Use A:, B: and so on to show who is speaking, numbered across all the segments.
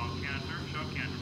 A: Cantor, Chuck Cantor.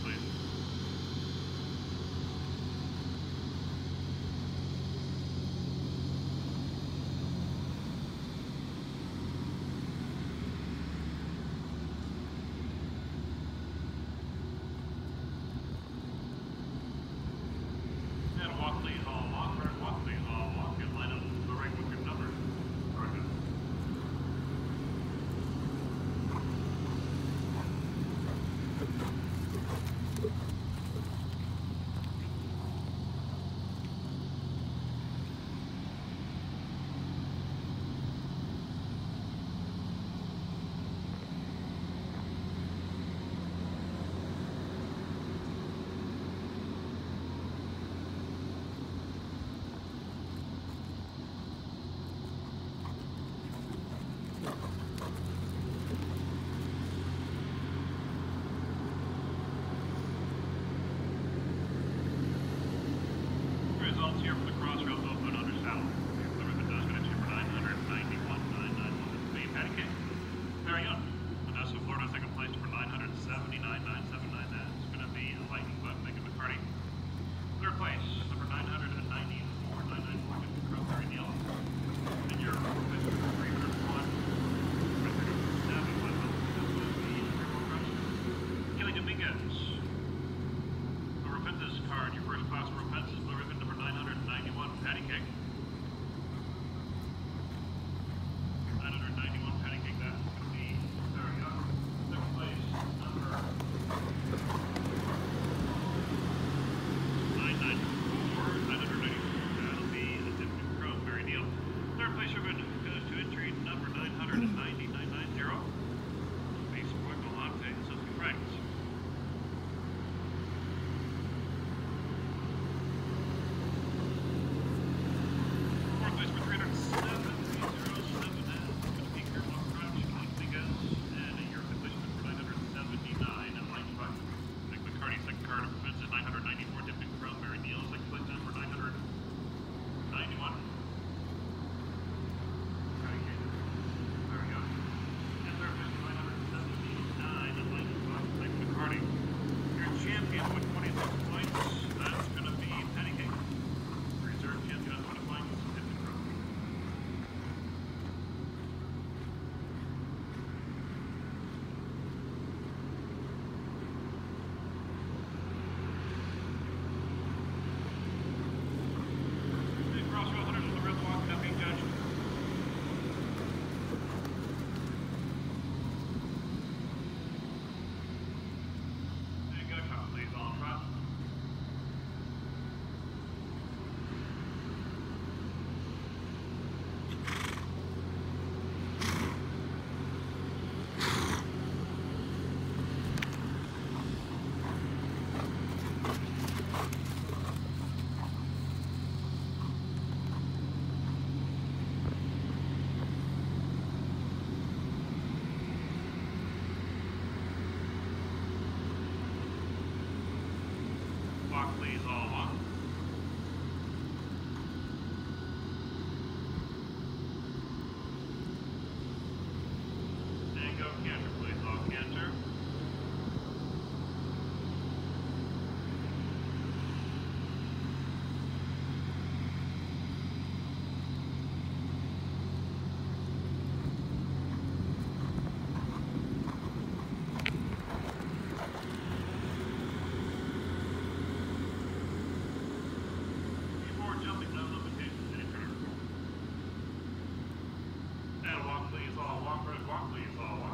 A: Turn. And walk please, all walk, walk please, all